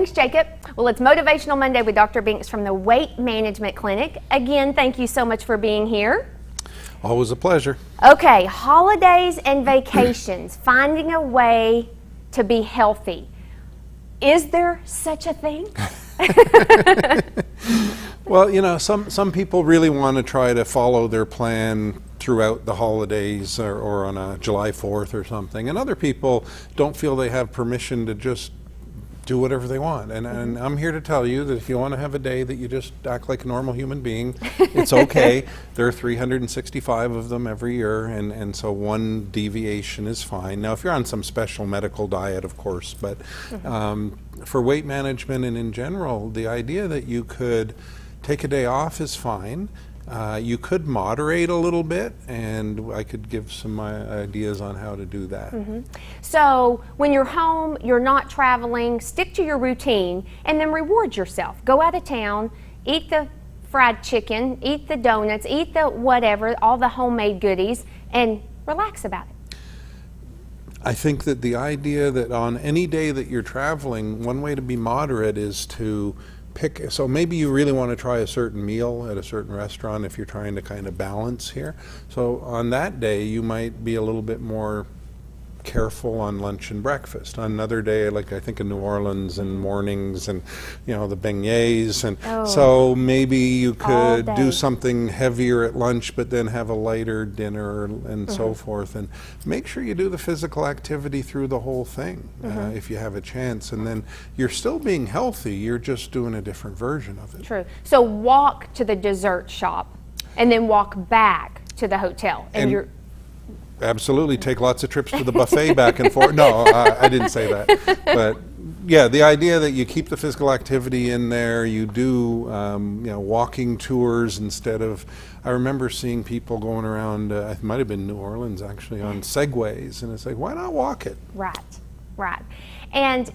Thanks, Jacob. Well, it's Motivational Monday with Dr. Binks from the Weight Management Clinic. Again, thank you so much for being here. Always a pleasure. Okay, holidays and vacations, finding a way to be healthy. Is there such a thing? well, you know, some, some people really want to try to follow their plan throughout the holidays or, or on a July 4th or something, and other people don't feel they have permission to just do whatever they want. And, and I'm here to tell you that if you want to have a day that you just act like a normal human being, it's okay. there are 365 of them every year, and, and so one deviation is fine. Now, if you're on some special medical diet, of course, but mm-hmm. um, for weight management and in general, the idea that you could take a day off is fine. Uh, you could moderate a little bit, and I could give some uh, ideas on how to do that. Mm-hmm. So, when you're home, you're not traveling, stick to your routine and then reward yourself. Go out of town, eat the fried chicken, eat the donuts, eat the whatever, all the homemade goodies, and relax about it. I think that the idea that on any day that you're traveling, one way to be moderate is to pick so maybe you really want to try a certain meal at a certain restaurant if you're trying to kind of balance here. So on that day you might be a little bit more careful on lunch and breakfast. On another day, like I think in New Orleans and mornings and you know the beignets and oh, so maybe you could do something heavier at lunch, but then have a lighter dinner and mm-hmm. so forth. And make sure you do the physical activity through the whole thing uh, mm-hmm. uh, if you have a chance. And then you're still being healthy. You're just doing a different version of it. True. So walk to the dessert shop and then walk back to the hotel, and, and you're absolutely take lots of trips to the buffet back and forth. No, I, I, didn't say that. But yeah, the idea that you keep the physical activity in there, you do um, you know walking tours instead of. I remember seeing people going around. Uh, it might have been New Orleans actually on segways, and it's like, why not walk it? Right, right, and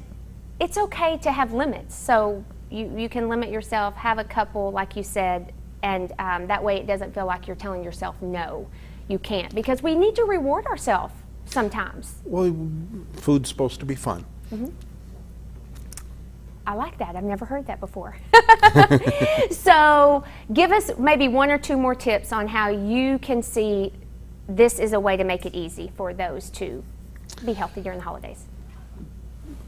it's okay to have limits. So you you can limit yourself. Have a couple, like you said, and um, that way it doesn't feel like you're telling yourself no you can't because we need to reward ourselves sometimes. Well, food's supposed to be fun. Mm-hmm. I like that. I've never heard that before. so, give us maybe one or two more tips on how you can see this is a way to make it easy for those to be healthy during the holidays.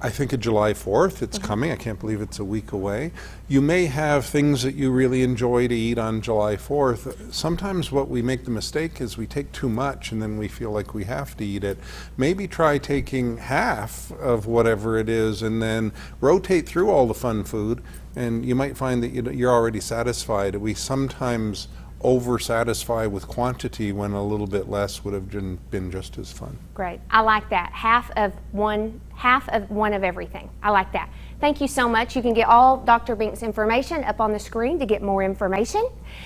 I think of July 4th. It's mm-hmm. coming. I can't believe it's a week away. You may have things that you really enjoy to eat on July 4th. Sometimes what we make the mistake is we take too much and then we feel like we have to eat it. Maybe try taking half of whatever it is and then rotate through all the fun food and you might find that you're already satisfied. We sometimes over satisfy with quantity when a little bit less would have been just as fun. Great. I like that. Half of one half of one of everything. I like that. Thank you so much. You can get all Dr. Binks information up on the screen to get more information.